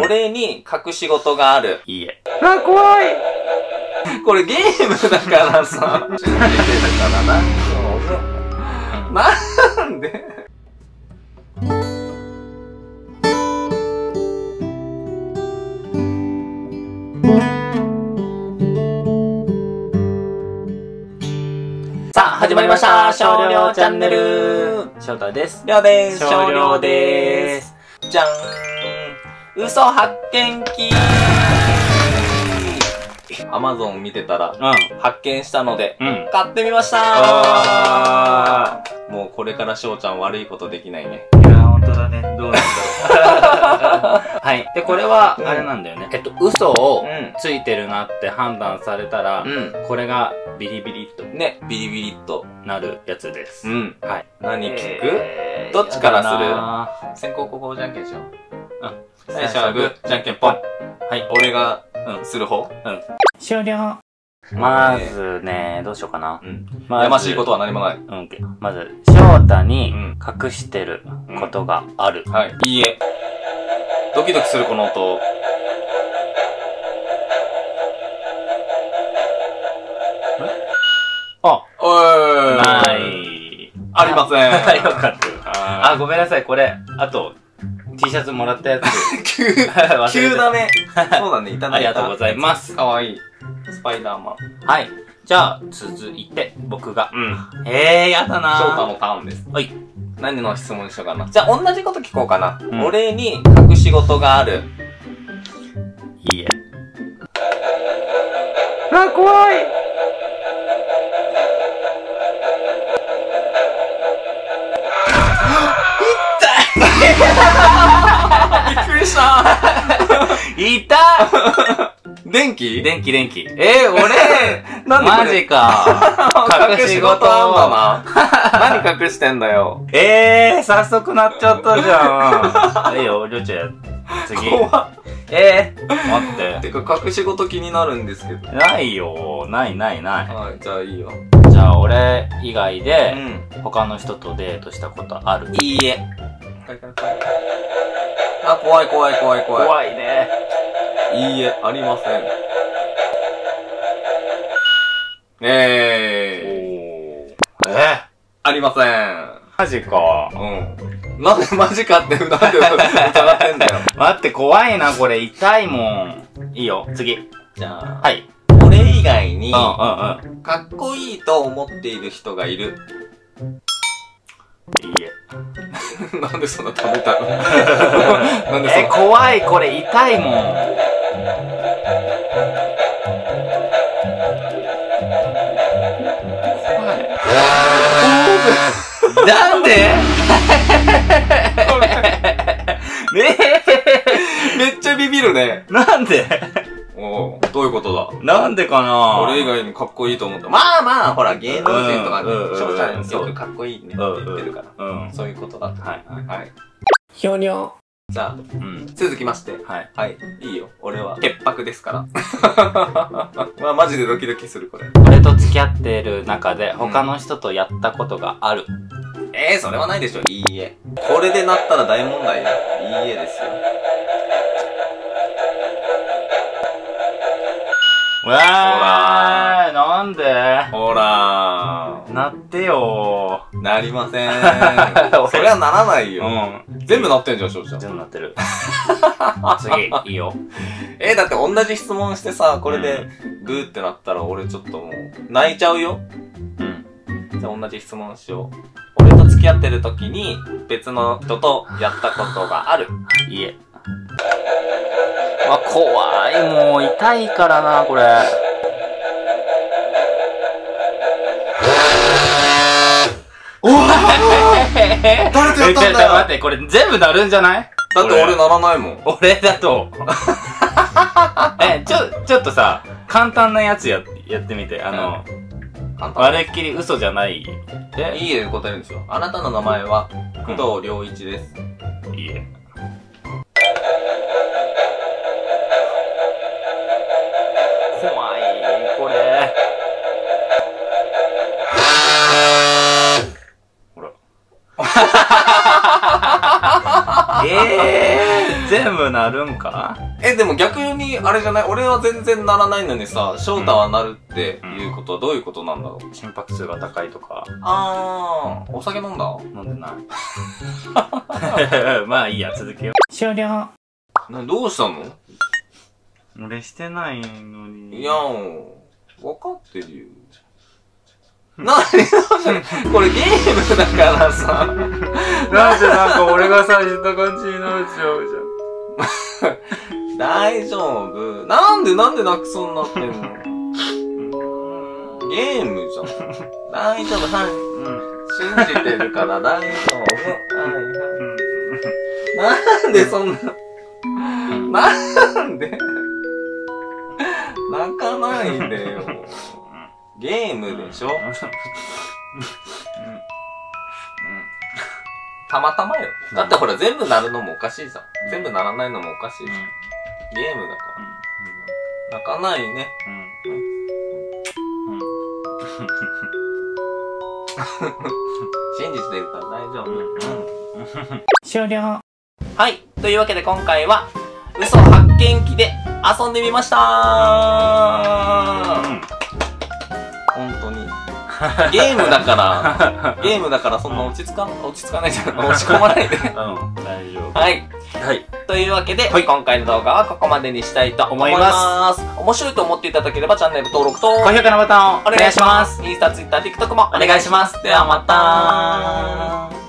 うん俺に隠し事がある。いいえ。あ、怖いこれゲームだからさ。信じてるからな。なんで？さあ、始まりました少量チャンネル翔太です。りょうです少量で。す。じゃん嘘発見機アマゾン見てたらうん。発見したので、うん。買ってみましたあもうこれから翔ちゃん悪いことできないね。ー。いや、本当だね。どうなんだろう。はい。で、これは、うんあれなんだよね。えっと、嘘をうんついてるなって判断されたら、うん。これがビリビリっとね、ビリビリっと。なるやつです。ん。はい。何聞く、えーどっちからする？先行後攻じゃんけんしよう。うん。最初はグー、じゃんけんぽん。はい。俺が、うんする方？終了。まずね、どうしようかな。うん。まずやましいことは何もない。うん、まず、翔太にうん隠してることがある。はい。いいえ。ドキドキするこの音。あ、おーない。ありません。あよかった。あ、あごめんなさい、これ、あと、T シャツもらったやつ。急、急だね。そうだね、いただいた。ありがとうございます。かわいい。スパイダーマン。はい。じゃあ、続いて、僕が。うん。えー、やだな翔太のターンです。はい。何の質問にしようかな？じゃあ、同じこと聞こうかな。うん俺に隠し事がある。いいえ。あ、怖いびっくりしたいた電気？電気電気。えー、俺、なマジか。隠し事あんだな。何隠してんだよ。えー、早速なっちゃったじゃん。いいよ、りょうちゃん。次。怖っえー、待って。てか、隠し事気になるんですけど。ないよ。ないないない。はい、じゃあいいよ。じゃあ、俺以外うで、ん。他の人とデートしたことある？いいえ。あ、怖い怖い怖い怖い。怖いね。いいえ、ありません。えー、おー。え？ありません。マジか。うん。なんでマジかって、なんで疑ってんだよ。待って、怖いな、これ。痛いもん。いいよ、次。じゃあ、はい。俺以外にうん、うんうん。かっこいいと思っている人がいる。なんでそんな食べたの？なんでそんえ、な。怖い、これ痛いもん。なんで？ねめっちゃビビるね。えなんで？おうどういうことだ？なんでかな？俺以外にかっこいいと思った。まあまあ、ほら、芸能人とかねうんうん、翔ちゃんよくかっこいいねってうん言ってるから。うん。そういうことだ。はいはい。はい。ひょにょ。じゃあ、うん。続きまして。はい。はい。いいよ。俺は、潔白ですから。まあ、マジでドキドキする、これ。俺と付き合ってる中で他の人とやったことがある。ええー、それはないでしょ。いいえ。これでなったら大問題よ。いいえですよ。うわーなんで？ほらなってよー。なりません。俺そりゃならないー。よ。うん。全部なってんじゃん、翔ちゃん。全部なってる。次、いいよ。えー、だって同じ質問してさ、これで、グーってなったら俺ちょっともう、泣いちゃうよ。うん。じゃあ同じ質問しよう。俺と付き合ってる時に、別の人とやったことがある。い いえ。あ、怖い。もう痛いからな、これ。誰とやったんだよ待って、これ全部なるんじゃない？だって俺ならないもん。俺だと。え、ちょ、ちょっとさ、簡単なやつや、やってみて。あの、簡単。まるっきり嘘じゃない。えいいえで答えるんですよ。あなたの名前は、工藤良一です。いいえ。ええー、全部なるんか？え、でも逆に、あれじゃない？俺は全然ならないのにさ、翔太はなるっていうことはどういうことなんだろう、心拍数が高いとか、あー、お酒飲んだ？飲んでない。まあいいや、続けよう。終了。な、どうしたの？俺してないのに。いやん、わかってるよ。なにこれゲームだからさ。なんでなんか俺が最初な感じになっちゃうじ 大丈夫。なんでなんで泣きそうになってんの？ゃん。ゲームじゃん。大丈夫、はい。うん。信じてるから 大丈夫。はいはい。なんでそんな、なんで？泣かないでよ。ゲームでしょ？たまたまよ。だってほら全部なるのもおかしいじゃん。全部ならないのもおかしいじゃん。ゲームだから。泣かないね。信じてるから大丈夫。うん。終了。はい。というわけで今回は、嘘発見機で遊ん。でみました。ゲームだから、ゲームだからそんな落ち着かん、落ち着かないじゃん。落ち込まないで。うん、大丈夫。はい。はい。というわけで、はい今回の動画はここまでにしたいと思います。面白いと思っていただければチャンネル登録と、高評価のボタンをお願いします。インスタ、ツイッター、TikTok もお願いします。ではまた